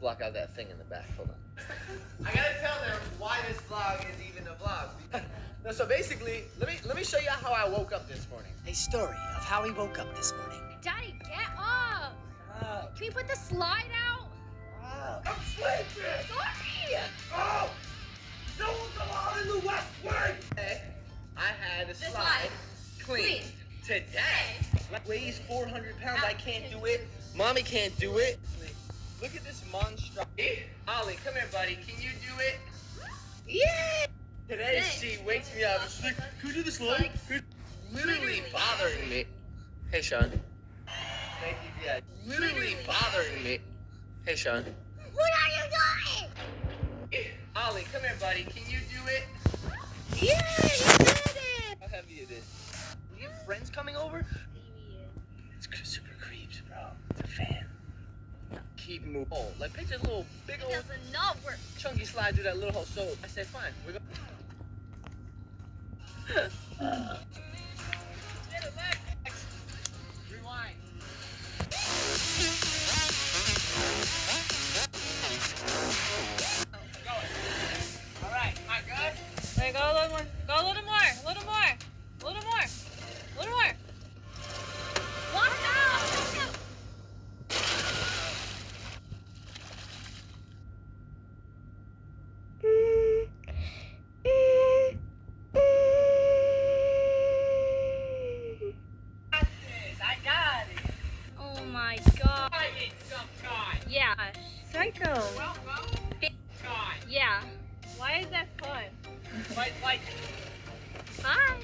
block out that thing in the back. Hold on. I gotta tell them why this vlog is even a vlog. no, so basically, let me let me show you how I woke up this morning. A story of how he woke up this morning. Daddy, get up! Can we put the slide out? oh, I'm sleeping. Sorry! Oh, no one's allowed in the West Wing. Hey, I had a slide slide cleaned cleaned. today. It weighs 400 pounds. I can't do it. Mommy can't do it. Look at this monstrosity. Ollie, come here, buddy. Can you do it? Yeah. Today she wakes me up. She's like, "Can we do the slide?" Can we-" Literally bothering me. Hey, Shawn. Thank you, Dad. Literally bothering me. Hey, Shawn. What are you doing? Ollie, come here, buddy. Can you do it? Yeah, you did it! How heavy it is? You have friends coming over? It's super creeps, bro. It's a fan. Keep moving. Oh, like picture a little big It old does not work. chunky slide through that little hole. So I said, fine. We're going. Uh. Why is that fun? Like, like, Hi.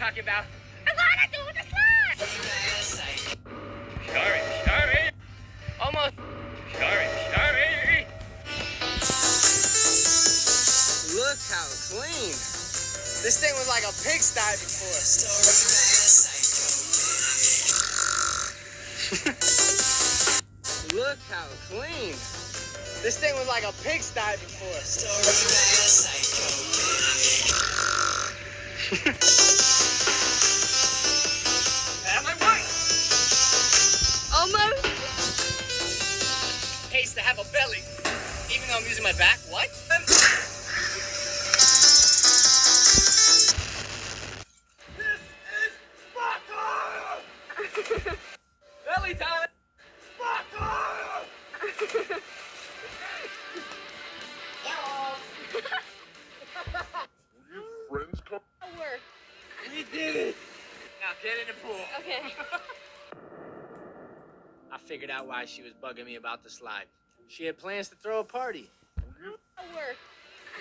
talk about. I gotta do the slide! Sorry, sorry. Almost. Sorry, sorry. Look how clean. This thing was like a pigsty before. Look how clean. This thing was like a pigsty before. Am I right? Almost. Pays to have a belly, even though I'm using my back. What? Come Work. We did it! Now get in the pool. Okay. I figured out why she was bugging me about the slide. She had plans to throw a party. Work.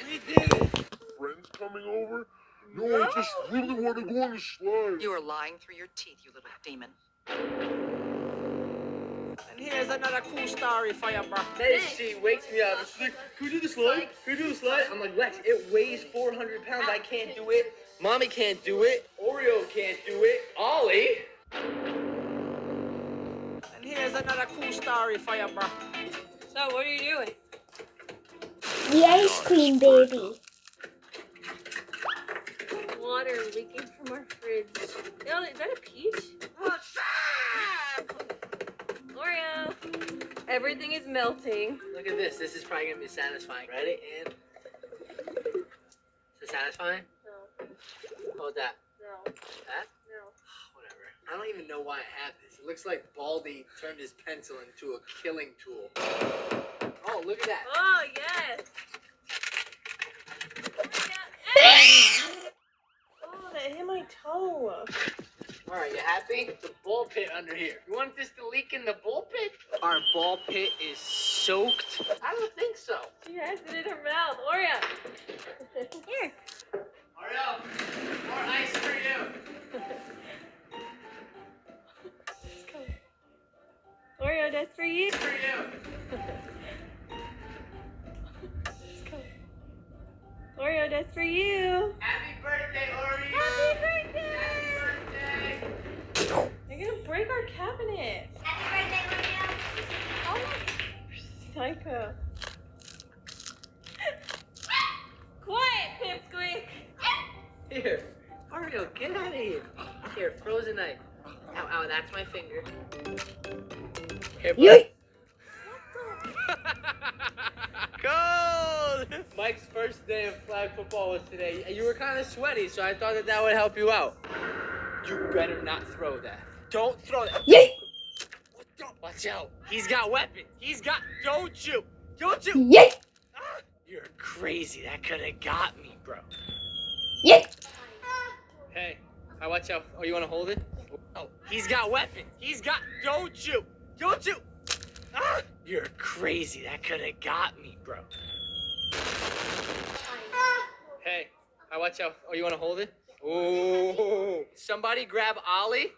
We did it! friends coming over? No, I just really want to go on the slide. You are lying through your teeth, you little demon. And here's another cool story for your birthday. She wakes me up. She's like, "Can we do the slide? Can we do the slide?" I'm like, "Lex, it weighs 400 pounds. I can't do it. Mommy can't do it. Oreo can't do it. Ollie." And here's another cool story for your birthday. So, what are you doing? The ice cream baby. Water leaking from our fridge. Yo, is that a peach? Oh, Oreo. Everything is melting. Look at this. This is probably gonna be satisfying. Ready? And is it satisfying? No, Hold that. no, That? no. Ah, whatever. I don't even know why I have this. It looks like Baldi turned his pencil into a killing tool. Oh, look at that. Oh, yes. Oh, that hit my toe. All right, you happy? The ball pit under here. You want this to leak in the ball pit? Our ball pit is soaked. I don't think so. She has it in her mouth. Oreo. Here. Ariel, more ice for you. Oreo, that's for you. For you. Oreo, that's for you. Here, Oreo, get out of here. Here, frozen knife. Ow, ow, that's my finger. Here, You- Cold! Mike's first day of flag football was today. You were kind of sweaty, so I thought that that would help you out. You better not throw that. Don't throw that. Yeet! Watch out. He's got weapons. He's got. Don't shoot. Don't shoot. Yeet! Ah, You're crazy. That could have got me, bro. Yeet! Hey, I watch out. Oh, you want to hold it? Oh, he's got weapons. He's got. Don't shoot. Don't shoot. Ah, you're crazy. That could have got me, bro. Hey, I watch out. Oh, you want to hold it? Ooh. Somebody grab Ollie.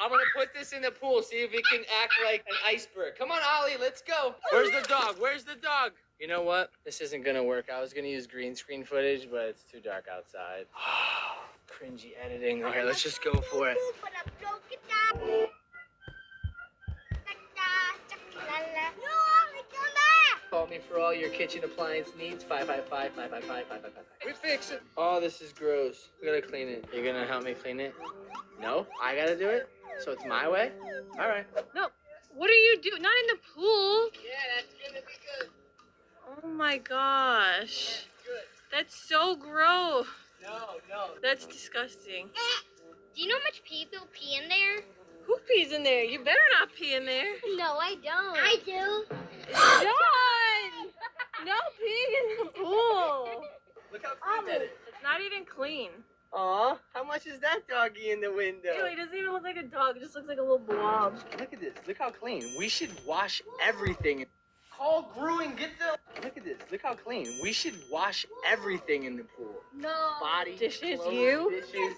I'm gonna put this in the pool. See if it can act like an iceberg. Come on, Ollie. Let's go. Where's the dog? Where's the dog? You know what? This isn't gonna work. I was gonna use green screen footage, but it's too dark outside. Cringy editing. Okay, let's just go for it. Call me for all your kitchen appliance needs. 555 555 555. We fix it. Oh, this is gross. We gotta clean it. You're gonna help me clean it? No? I gotta do it? So it's my way? All right. No. What are you doing? Not in the pool. Yeah, that's gonna be good. Oh my gosh. That's so gross. No, no. That's disgusting. Do you know how much people pee in there? Who pees in there? You better not pee in there. No, I don't. I do. John! No peeing in the pool. Look how clean um, that is. It's not even clean. Aw, how much is that doggy in the Ew, window? he doesn't even look like a dog. It just looks like a little blob. Look at this. Look how clean. We should wash everything. Call Brewing. Get the. Look at this. Look how clean. We should wash everything in the pool. No. Body, Dishes, clothes, you? dishes.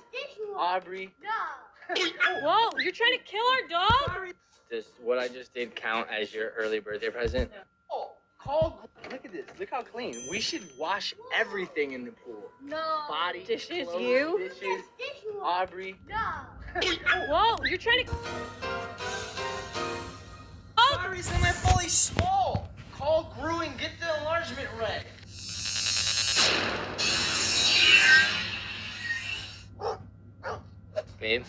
Aubrey. No. Whoa, you're trying to kill our dog? Does what I just did count as your early birthday present? Oh, call. Look at this. Look how clean. We should wash everything in the pool. No. Body, Dishes, clothes, you? dishes. Aubrey. No. Whoa, you're trying to. Aubrey's in my fully small. Call Brewing. Get the enlargement rag. Babe,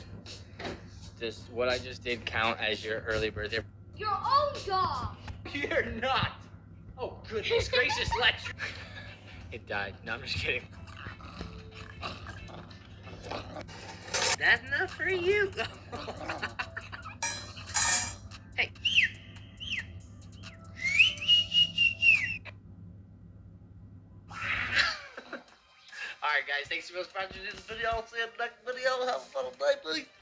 does what I just did count as your early birthday? Your own dog. You're not. Oh, goodness gracious, Lex. It died. No, I'm just kidding. That's not for you. thanks for watching this video. I'll see you in the next video. Have a fun night, please.